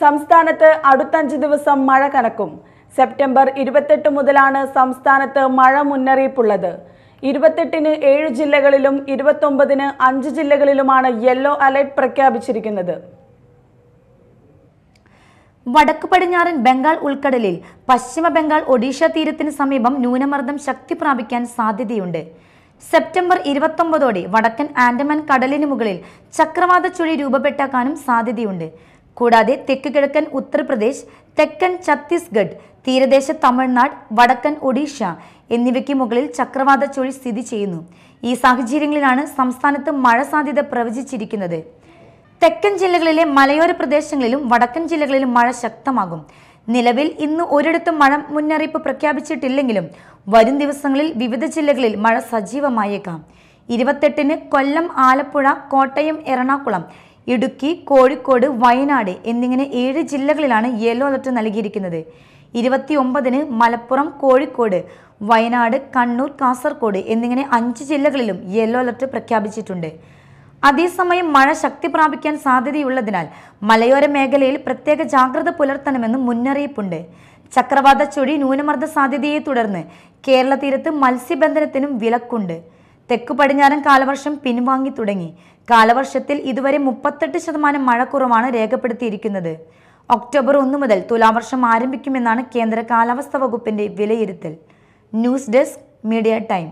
സംസ്ഥാനത്ത് അടുത്തഞ്ച് ദിവസം മഴ കനക്കും. സെപ്റ്റംബർ ഇരുപത്തെട്ട് മുതലാണ് സംസ്ഥാനത്ത് മഴ മുന്നറിയിപ്പുള്ളത്. ഇരുപത്തെട്ടിന് ഏഴ് ജില്ലകളിലും ഇരുപത്തൊമ്പതിന് അഞ്ച് ജില്ലകളിലുമാണ് യെല്ലോ അലർട്ട് പ്രഖ്യാപിച്ചിരിക്കുന്നത്. വടക്കു പടിഞ്ഞാറൻ ബംഗാൾ ഉൾക്കടലിൽ പശ്ചിമ ബംഗാൾ ഒഡീഷ തീരത്തിന് സമീപം ന്യൂനമർദ്ദം ശക്തി പ്രാപിക്കാൻ സാധ്യതയുണ്ട്. സെപ്റ്റംബർ ഇരുപത്തൊമ്പതോടെ വടക്കൻ ആൻഡമാൻ കടലിന് മുകളിൽ ചക്രവാത ചുഴി രൂപപ്പെട്ടേക്കാനും സാധ്യതയുണ്ട്. കൂടാതെ തെക്ക് കിഴക്കൻ ഉത്തർപ്രദേശ് തെക്കൻ ഛത്തീസ്ഗഡ് തീരദേശ തമിഴ്നാട് വടക്കൻ ഒഡീഷ എന്നിവയ്ക്ക് മുകളിൽ ചക്രവാത ചുഴി സ്ഥിതി ചെയ്യുന്നു. ഈ സാഹചര്യങ്ങളിലാണ് സംസ്ഥാനത്ത് മഴ സാധ്യത പ്രവചിച്ചിരിക്കുന്നത്. തെക്കൻ ജില്ലകളിലെ മലയോര പ്രദേശങ്ങളിലും വടക്കൻ ജില്ലകളിലും മഴ ശക്തമാകും. നിലവിൽ ഇന്ന് ഒരിടത്തും മഴ മുന്നറിയിപ്പ് പ്രഖ്യാപിച്ചിട്ടില്ലെങ്കിലും വരും ദിവസങ്ങളിൽ വിവിധ ജില്ലകളിൽ മഴ സജീവമായേക്കാം. ഇരുപത്തെട്ടിന് കൊല്ലം ആലപ്പുഴ കോട്ടയം എറണാകുളം ഇടുക്കി കോഴിക്കോട് വയനാട് എന്നിങ്ങനെ ഏഴ് ജില്ലകളിലാണ് യെല്ലോ അലർട്ട് നൽകിയിരിക്കുന്നത്. ഇരുപത്തി ഒമ്പതിന് മലപ്പുറം കോഴിക്കോട് വയനാട് കണ്ണൂർ കാസർഗോഡ് എന്നിങ്ങനെ അഞ്ച് ജില്ലകളിലും യെല്ലോ അലർട്ട് പ്രഖ്യാപിച്ചിട്ടുണ്ട്. അതേസമയം മഴ ശക്തി പ്രാപിക്കാൻ സാധ്യതയുള്ളതിനാൽ മലയോര മേഖലയിൽ പ്രത്യേക ജാഗ്രത പുലർത്തണമെന്നും മുന്നറിയിപ്പുണ്ട്. ചക്രവാത ചുഴി ന്യൂനമർദ്ദ സാധ്യതയെ തുടർന്ന് കേരള തീരത്ത് മത്സ്യബന്ധനത്തിനും വിലക്കുണ്ട്. തെക്കു പടിഞ്ഞാറൻ കാലവർഷം പിൻവാങ്ങി തുടങ്ങി. കാലവർഷത്തിൽ ഇതുവരെ മുപ്പത്തെട്ട് ശതമാനം മഴ കുറവാണ് രേഖപ്പെടുത്തിയിരിക്കുന്നത്. ഒക്ടോബർ ഒന്ന് മുതൽ തുലാവർഷം ആരംഭിക്കുമെന്നാണ് കേന്ദ്ര കാലാവസ്ഥാ വകുപ്പിന്റെ വിലയിരുത്തൽ. News desk media time.